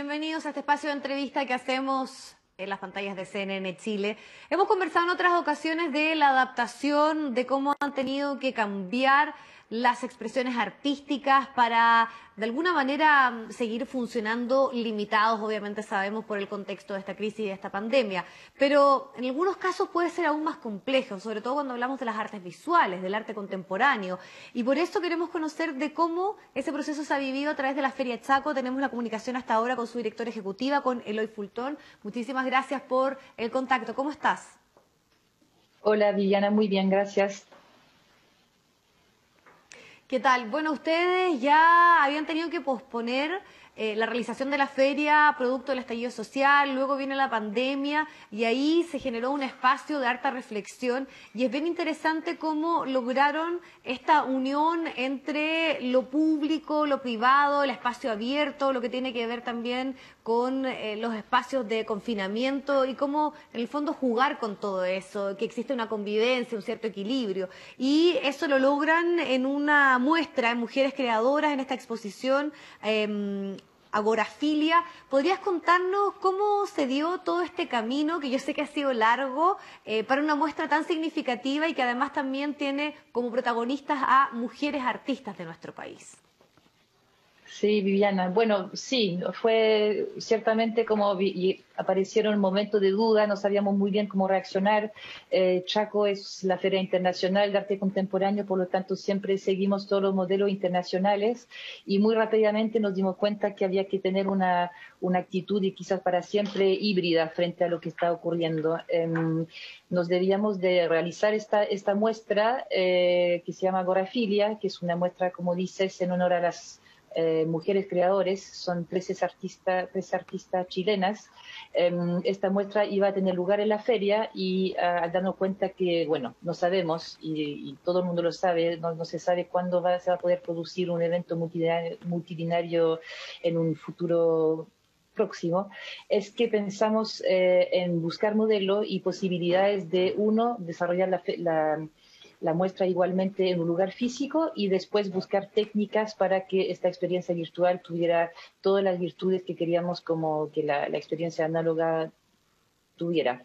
Bienvenidos a este espacio de entrevista que hacemos en las pantallas de CNN Chile. Hemos conversado en otras ocasiones de la adaptación, de cómo han tenido que cambiar las expresiones artísticas para de alguna manera seguir funcionando limitados, obviamente sabemos por el contexto de esta crisis y de esta pandemia, pero en algunos casos puede ser aún más complejo, sobre todo cuando hablamos de las artes visuales, del arte contemporáneo, y por eso queremos conocer de cómo ese proceso se ha vivido a través de la Feria Chaco. Tenemos la comunicación hasta ahora con su directora ejecutiva, con Eloy Fultón. Muchísimas gracias por el contacto. ¿Cómo estás? Hola Viviana, muy bien, gracias. ¿Qué tal? Bueno, ustedes ya habían tenido que posponer eh, la realización de la feria producto del estallido social, luego viene la pandemia y ahí se generó un espacio de harta reflexión y es bien interesante cómo lograron esta unión entre lo público, lo privado, el espacio abierto, lo que tiene que ver también con eh, los espacios de confinamiento y cómo en el fondo jugar con todo eso, que existe una convivencia, un cierto equilibrio. Y eso lo logran en una muestra en mujeres creadoras en esta exposición. Em, agorafilia. ¿Podrías contarnos cómo se dio todo este camino, que yo sé que ha sido largo, eh, para una muestra tan significativa y que además también tiene como protagonistas a mujeres artistas de nuestro país? Sí, Viviana. Bueno, sí, fue ciertamente como aparecieron momentos de duda, no sabíamos muy bien cómo reaccionar. Eh, Chaco es la Feria Internacional de Arte Contemporáneo, por lo tanto siempre seguimos todos los modelos internacionales y muy rápidamente nos dimos cuenta que había que tener una, una actitud y quizás para siempre híbrida frente a lo que está ocurriendo. Em, nos debíamos de realizar esta, esta muestra eh, que se llama Agorafilia, que es una muestra, como dices, en honor a las eh, mujeres creadores, son 13 artistas, artistas chilenas. Em, esta muestra iba a tener lugar en la feria y uh, al darnos cuenta que, bueno, no sabemos, y, todo el mundo lo sabe, no, se sabe cuándo va, se va a poder producir un evento multidinario, en un futuro próximo, es que pensamos eh, en buscar modelos y posibilidades de, uno, desarrollar la, la la muestra igualmente en un lugar físico y después buscar técnicas para que esta experiencia virtual tuviera todas las virtudes que queríamos como que la, experiencia análoga tuviera.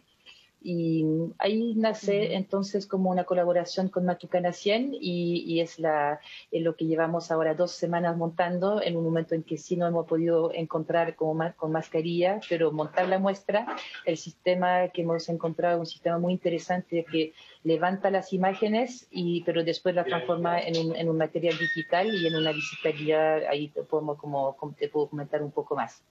Y ahí nace entonces como una colaboración con Matucana 100 y, y es la, lo que llevamos ahora dos semanas montando en un momento en que sí no hemos podido encontrar como con mascarilla, pero montar la muestra, el sistema que hemos encontrado, un sistema muy interesante que levanta las imágenes, y, pero después la transforma en un, en un material digital y en una visitabilidad, ahí te, podemos, como, te puedo comentar un poco más.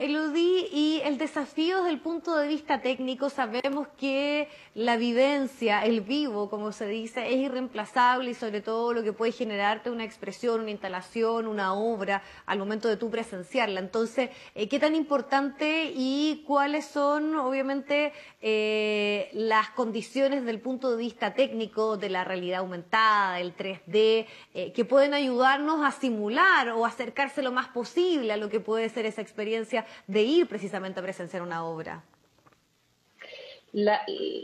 Eludí, y el desafío desde el punto de vista técnico, sabemos que la vivencia, el vivo, como se dice, es irreemplazable y sobre todo lo que puede generarte una expresión, una instalación, una obra al momento de tu presenciarla. Entonces, eh, ¿qué tan importante y cuáles son, obviamente, eh, las condiciones del punto de vista técnico de la realidad aumentada, el 3D, eh, que pueden ayudarnos a simular o acercarse lo más posible a lo que puede ser esa experiencia de ir precisamente a presenciar una obra? La,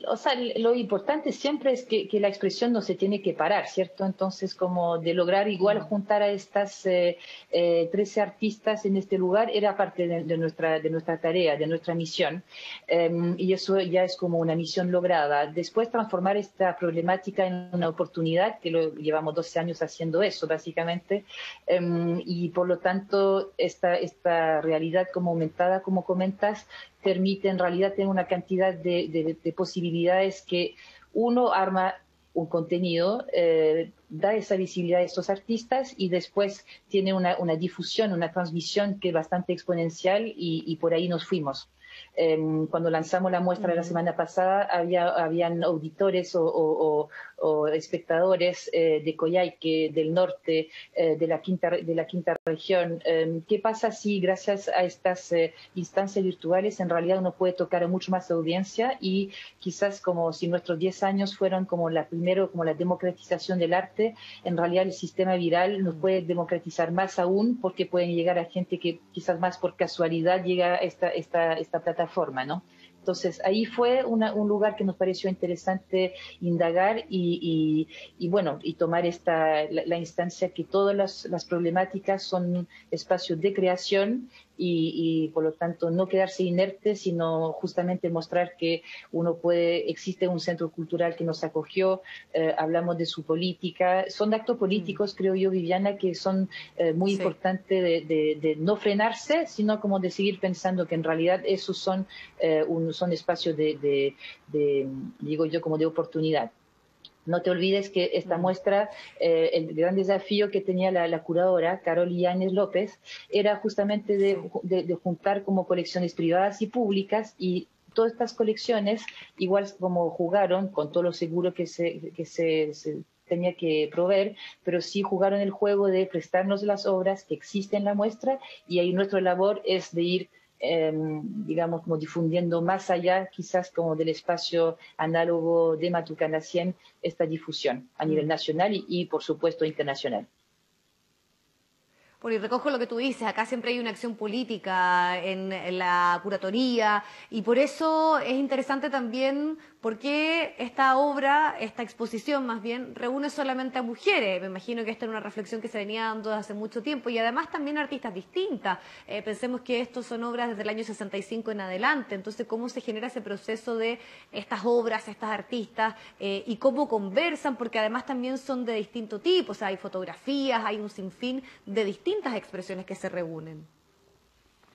o sea, lo importante siempre es que, la expresión no se tiene que parar, ¿cierto? Entonces, como de lograr igual juntar a estas eh, eh, 13 artistas en este lugar era parte de, nuestra, de nuestra tarea, de nuestra misión. Em, y eso ya es como una misión lograda. Después, transformar esta problemática en una oportunidad, que lo llevamos 12 años haciendo eso, básicamente. Em, y por lo tanto, esta, esta realidad como aumentada, como comentas, permite en realidad tener una cantidad de, posibilidades que uno arma un contenido, eh, da esa visibilidad a estos artistas y después tiene una, difusión, una transmisión que es bastante exponencial y, por ahí nos fuimos. Em, cuando lanzamos la muestra de la semana pasada, había, habían auditores o, o espectadores eh, de Coyhaique, del norte, eh, de, la quinta, de la quinta región. Em, ¿Qué pasa si gracias a estas eh, instancias virtuales en realidad uno puede tocar a mucho más audiencia y quizás como si nuestros 10 años fueron como la primero, como la democratización del arte, en realidad el sistema viral nos puede democratizar más aún porque pueden llegar a gente que quizás más por casualidad llega a esta, esta, esta plataforma, ¿no? Entonces, ahí fue un lugar que nos pareció interesante indagar y, bueno, y tomar esta, la, instancia que todas las, las, problemáticas son espacios de creación y, por lo tanto no quedarse inerte, sino justamente mostrar que uno puede, existe un centro cultural que nos acogió, eh, hablamos de su política, son actos políticos, mm. creo yo, Viviana, que son eh, muy importantes de, no frenarse, sino como de seguir pensando que en realidad esos son, eh, son espacios de, digo yo, como de oportunidad. No te olvides que esta mm. muestra, eh, el gran desafío que tenía la, curadora, Carol Yáñez López, era justamente de, juntar como colecciones privadas y públicas y todas estas colecciones, igual como jugaron con todo lo seguro que se, que se, tenía que proveer, pero sí jugaron el juego de prestarnos las obras que existen en la muestra y ahí nuestra labor es de ir Em, digamos, como difundiendo más allá quizás como del espacio análogo de Matucana 100 esta difusión a nivel mm. nacional y por supuesto internacional y recojo lo que tú dices, acá siempre hay una acción política en, la curatoría y por eso es interesante también por qué esta obra, esta exposición más bien, reúne solamente a mujeres. Me imagino que esta es una reflexión que se venía dando hace mucho tiempo y además también artistas distintas. Eh, pensemos que estos son obras desde el año 65 en adelante, entonces cómo se genera ese proceso de estas obras, estas artistas eh, y cómo conversan, porque además también son de distinto tipo, o sea, hay fotografías, hay un sinfín de distintos expresiones que se reúnen.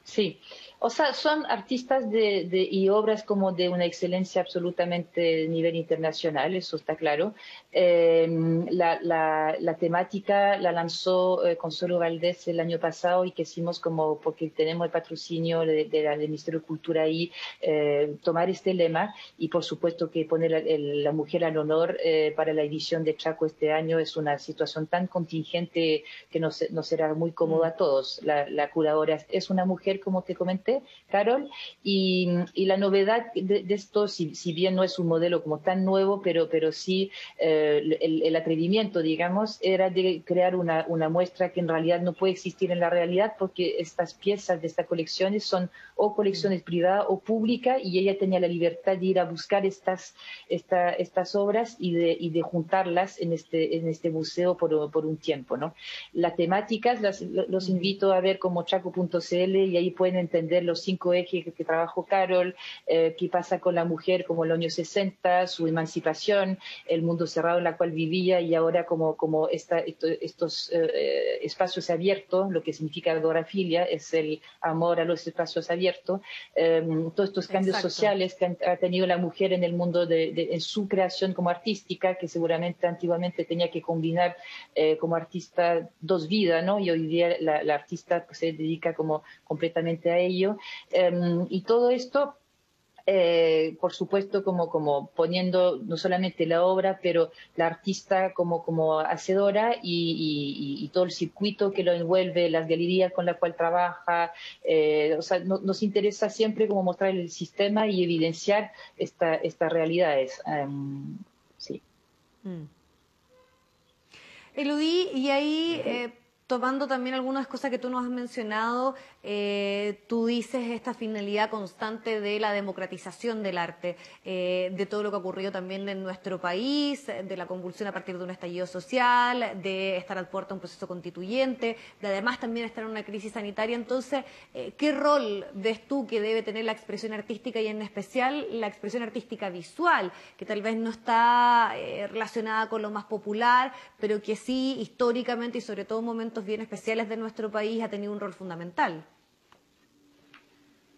Sí, o sea, son artistas de, y obras como de una excelencia absolutamente de nivel internacional, eso está claro. Em, la, temática la lanzó eh, Consuelo Valdés el año pasado y que hicimos como, porque tenemos el patrocinio del Ministerio de Cultura ahí, eh, tomar este lema y por supuesto que poner la mujer al honor eh, para la edición de Chaco este año es una situación tan contingente que no será muy cómoda a todos. La, la curadora es una mujer, como te comenté, Carol, y, la novedad de, esto, si, bien no es un modelo como tan nuevo, pero, pero sí eh, el, atrevimiento, digamos, era de crear una, muestra que en realidad no puede existir en la realidad porque estas piezas de esta colección son o colecciones privadas o públicas y ella tenía la libertad de ir a buscar estas, estas obras y de, de juntarlas en este, en este museo por, un tiempo. ¿no? Las temáticas los invito a ver como chaco.cl y ahí pueden entender los cinco ejes que, trabajó Carol, eh, qué pasa con la mujer como en los años 60, su emancipación, el mundo cerrado en el cual vivía y ahora como, como esta, estos eh, espacios abiertos, lo que significa adorafilia, es el amor a los espacios abiertos, em, todos estos cambios sociales que ha tenido la mujer en el mundo de, en su creación como artística, que seguramente antiguamente tenía que combinar eh, como artista dos vidas, ¿no? Y hoy día la, la artista se dedica como completamente a ello Em, y todo esto eh, por supuesto, como, como poniendo no solamente la obra, pero la artista como, como hacedora y, todo el circuito que lo envuelve, las galerías con la cual trabaja. Eh, o sea, nos interesa siempre como mostrar el sistema y evidenciar esta, estas realidades. Em, sí. Mm. Eludí, y ahí, eh, tomando también algunas cosas que tú nos has mencionado, eh, tú dices esta finalidad constante de la democratización del arte, eh, de todo lo que ha ocurrido también en nuestro país, de la convulsión a partir de un estallido social, de estar al puerto de un proceso constituyente, de además también estar en una crisis sanitaria. Entonces, eh, ¿qué rol ves tú que debe tener la expresión artística y en especial la expresión artística visual, que tal vez no está relacionada con lo más popular, pero que sí históricamente y sobre todo en momentos bien especiales de nuestro país ha tenido un rol fundamental?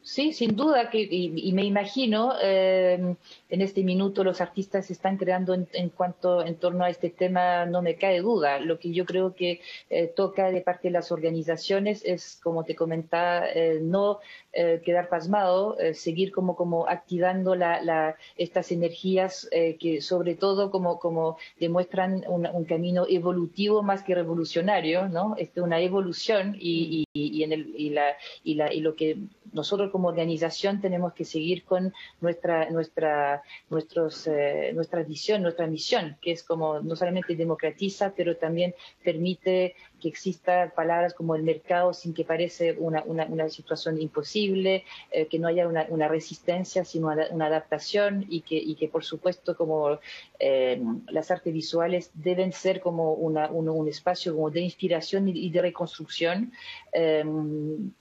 Sí, sin duda, que, y, me imagino, eh, en este minuto los artistas están creando en, cuanto en torno a este tema, no me cae duda. Lo que yo creo que eh, toca de parte de las organizaciones es, como te comentaba, eh, no quedar pasmado, seguir como, como activando la, estas energías que sobre todo como, como demuestran un, camino evolutivo más que revolucionario, ¿no? Este, una evolución y, y, en el, y, la, y, la, y lo que nosotros como organización tenemos que seguir con nuestra, nuestra, nuestros, eh, nuestra visión, nuestra misión, que es como no solamente democratiza, pero también permite que exista palabras como el mercado sin que parece una, una, situación imposible, eh, que no haya una, una, resistencia, sino una, adaptación y que, y que por supuesto como eh, las artes visuales deben ser como un espacio como de inspiración y de reconstrucción, eh,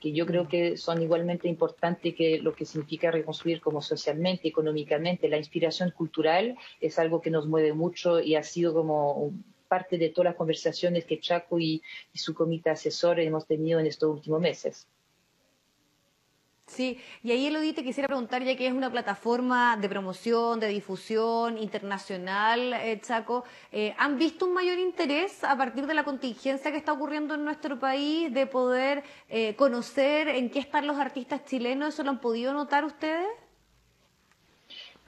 que yo creo que son igualmente importantes que lo que significa reconstruir como socialmente, económicamente. La inspiración cultural es algo que nos mueve mucho y ha sido como parte de todas las conversaciones que Chaco y, su comité asesor hemos tenido en estos últimos meses. Sí, y ahí Elodie te quisiera preguntar, ya que es una plataforma de promoción, de difusión internacional, eh, Chaco, eh, ¿han visto un mayor interés a partir de la contingencia que está ocurriendo en nuestro país de poder eh, conocer en qué están los artistas chilenos? ¿Eso lo han podido notar ustedes?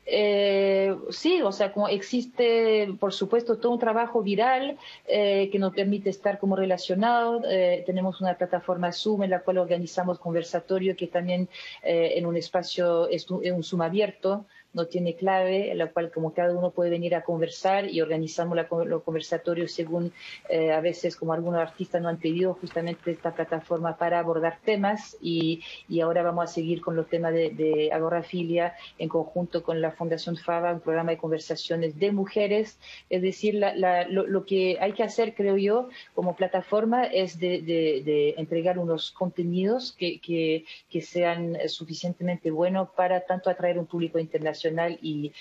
Eh, sí, o sea, como existe, por supuesto, todo un trabajo viral eh, que nos permite estar como relacionados. Eh, tenemos una plataforma Zoom en la cual organizamos conversatorio que también en un espacio, es un Zoom abierto no tiene clave, en la cual como cada uno puede venir a conversar y organizamos los conversatorios según eh, a veces como algunos artistas nos han pedido justamente esta plataforma para abordar temas y, y ahora vamos a seguir con los temas de, de, agorafilia en conjunto con la Fundación FABA, un programa de conversaciones de mujeres, es decir, lo, que hay que hacer creo yo como plataforma es de, entregar unos contenidos que, que sean suficientemente buenos para tanto atraer un público internacional y,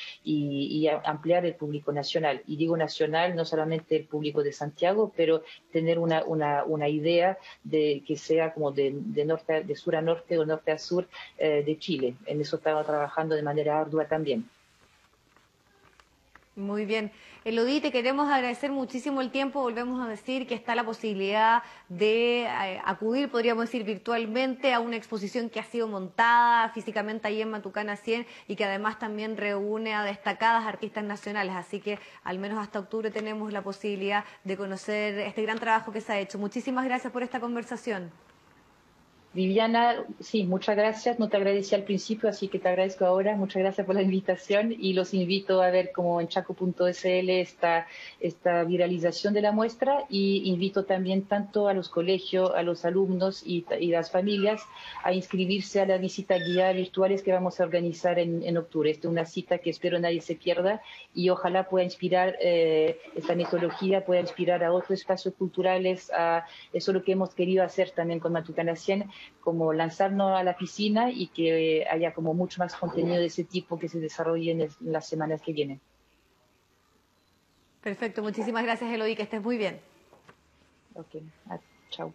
ampliar el público nacional. Y digo nacional, no solamente el público de Santiago, pero tener una, una, idea de que sea como de, norte, de sur a norte o norte a sur eh, de Chile. En eso estaba trabajando de manera ardua también. Muy bien. Elodie, te queremos agradecer muchísimo el tiempo. Volvemos a decir que está la posibilidad de eh, acudir, podríamos decir, virtualmente a una exposición que ha sido montada físicamente ahí en Matucana 100 y que además también reúne a destacadas artistas nacionales. Así que al menos hasta octubre tenemos la posibilidad de conocer este gran trabajo que se ha hecho. Muchísimas gracias por esta conversación. Viviana, sí, muchas gracias. No te agradecí al principio, así que te agradezco ahora. Muchas gracias por la invitación y los invito a ver como en chaco.sl está esta viralización de la muestra y invito también tanto a los colegios, a los alumnos y, las familias a inscribirse a la visita guía virtuales que vamos a organizar en, octubre. Esta es una cita que espero nadie se pierda y ojalá pueda inspirar eh, esta metodología, pueda inspirar a otros espacios culturales, a eso es lo que hemos querido hacer también con Matucana 100 como lanzarnos a la piscina y que haya como mucho más contenido de ese tipo que se desarrolle en, las semanas que vienen. Perfecto, muchísimas gracias Eloy, que estés muy bien. Ok, chao.